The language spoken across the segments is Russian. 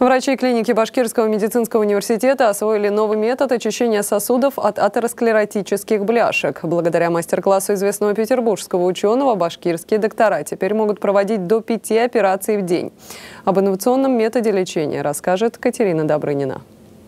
Врачи клиники Башкирского медицинского университета освоили новый метод очищения сосудов от атеросклеротических бляшек. Благодаря мастер-классу известного петербургского ученого башкирские доктора теперь могут проводить до пяти операций в день. Об инновационном методе лечения расскажет Катерина Добрынина.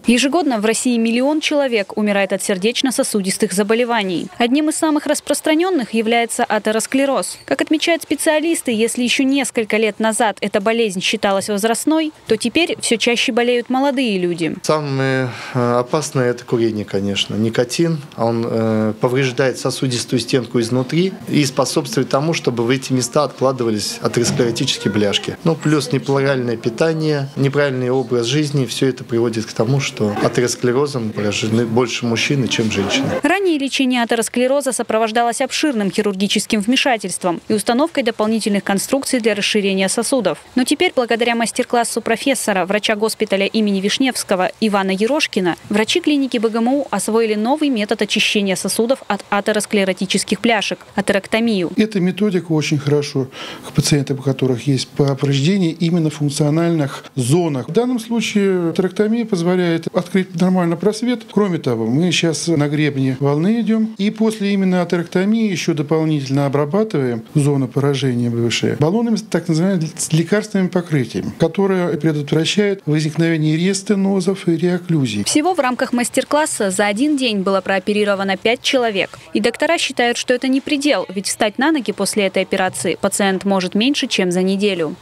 Ежегодно в России миллион человек умирает от сердечно-сосудистых заболеваний. Одним из самых распространенных является атеросклероз. Как отмечают специалисты, если еще несколько лет назад эта болезнь считалась возрастной, то теперь все чаще болеют молодые люди. Самое э, опасное – это курение, конечно. Никотин, он э, повреждает сосудистую стенку изнутри и способствует тому, чтобы в эти места откладывались атеросклеротические бляшки. Ну, плюс неправильное питание, неправильный образ жизни – все это приводит к тому, что что атеросклерозом поражены больше мужчины, чем женщины. Ранее лечение атеросклероза сопровождалось обширным хирургическим вмешательством и установкой дополнительных конструкций для расширения сосудов. Но теперь, благодаря мастер-классу профессора, врача госпиталя имени Вишневского Ивана Ерошкина, врачи клиники БГМУ освоили новый метод очищения сосудов от атеросклеротических пляшек – атероктомию. Эта методика очень хорошо к пациентам, у которых есть повреждения именно в функциональных зонах. В данном случае атероктомия позволяет открыть нормально просвет. Кроме того, мы сейчас на гребне волны идем, и после именно атероктомии еще дополнительно обрабатываем зону поражения бывшие баллонами, так называемыми лекарственными покрытиями, которые предотвращают возникновение рестенозов и реокклюзий. Всего в рамках мастер-класса за один день было прооперировано 5 человек. И доктора считают, что это не предел, ведь встать на ноги после этой операции пациент может меньше, чем за неделю.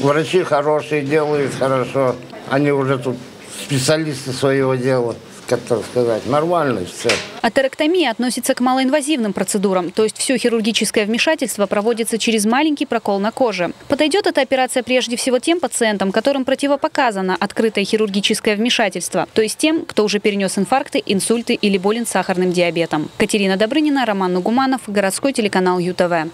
Врачи хорошие делают хорошо. Они уже тут специалисты своего дела как сказать, нормально все. Атерэктомия относится к малоинвазивным процедурам, то есть все хирургическое вмешательство проводится через маленький прокол на коже. Подойдет эта операция прежде всего тем пациентам, которым противопоказано открытое хирургическое вмешательство, то есть тем, кто уже перенес инфаркты, инсульты или болен сахарным диабетом. Катерина Добрынина, Роман Нугуманов, городской телеканал ЮТВ.